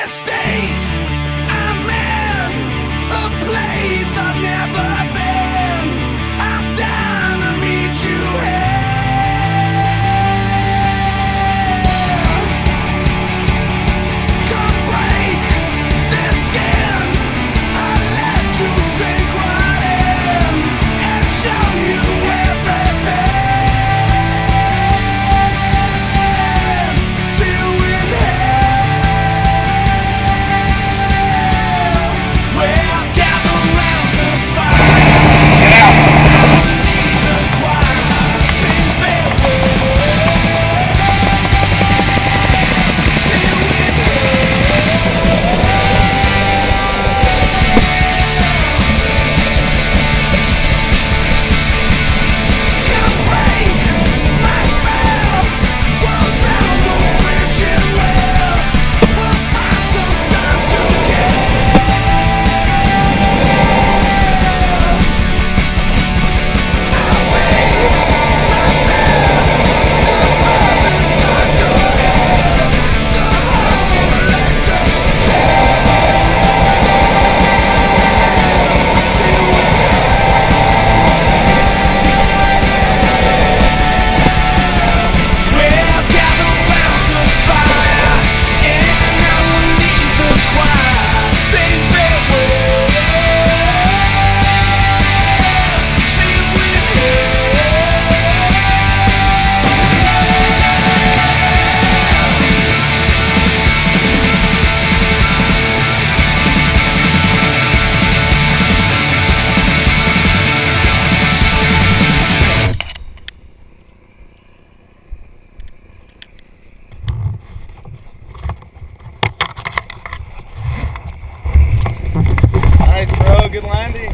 This. Good landing.